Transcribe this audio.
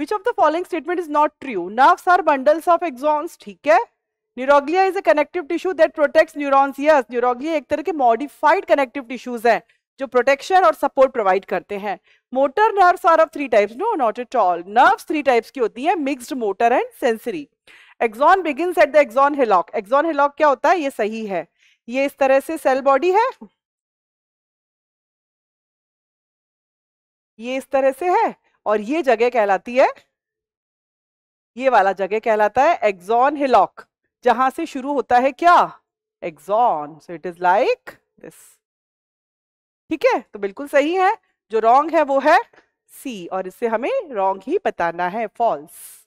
Which of the following statement is not true nerves are bundles of axons ठीक है? Neuroglia is a connective tissue that protects neurons yes neuroglia एक तरह के modified connective tissues हैं, जो protection और support provide करते हैं। Motor nerves are of three types no not at all nerves three types की होती है mixed motor and sensory axon begins at the axon hillock axon hillock क्या होता है? ये सही है। ये इस तरह से सेल बॉडी है। ये इस तरह से है। और ये जगह कहलाती है, ये वाला जगह कहलाता है एक्सॉन हिलॉक जहाँ से शुरू होता है क्या? Axon so it is like this ठीक है? तो बिल्कुल सही है, जो रॉन्ग है वो है सी और इससे हमें रॉन्ग ही बताना है फॉल्स